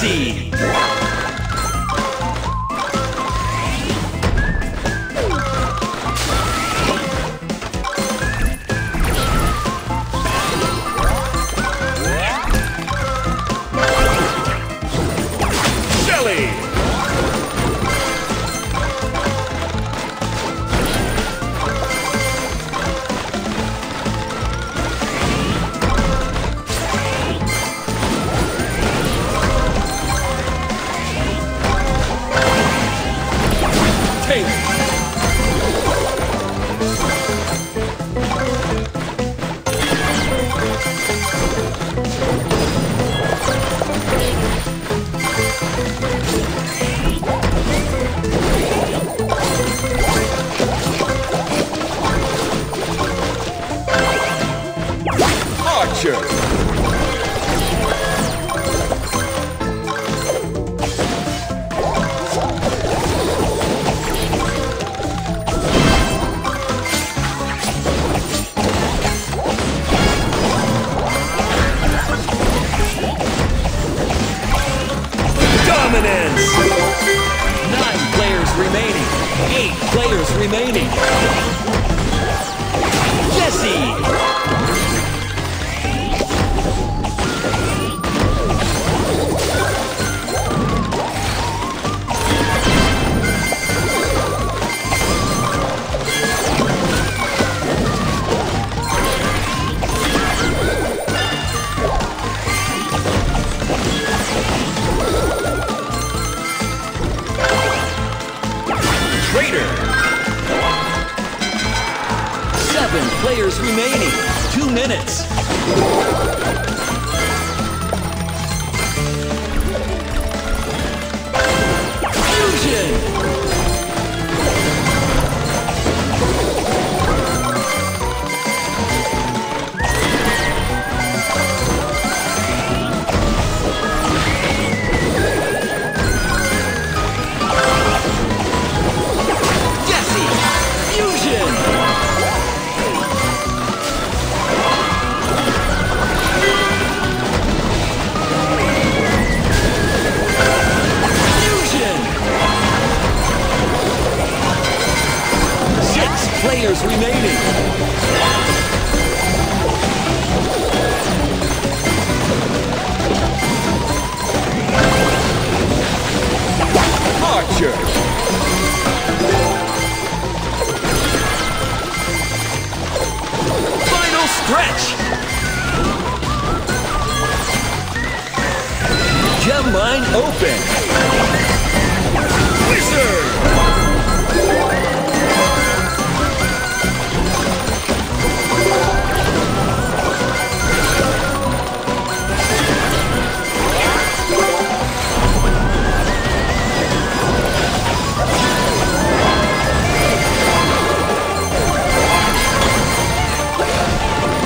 See. remaining. players remaining. Two minutes. Combine open! Wizard!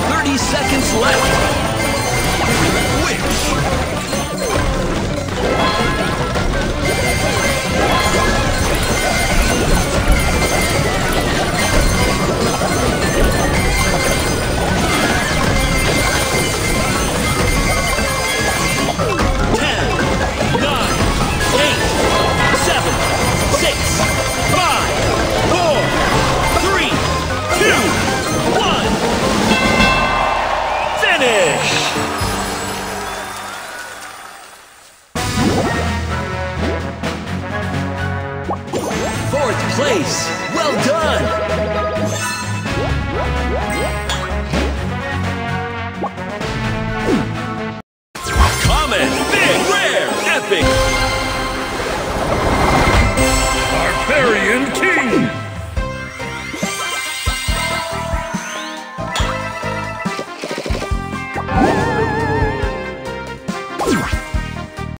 Thirty seconds left. Witch! place. Well done.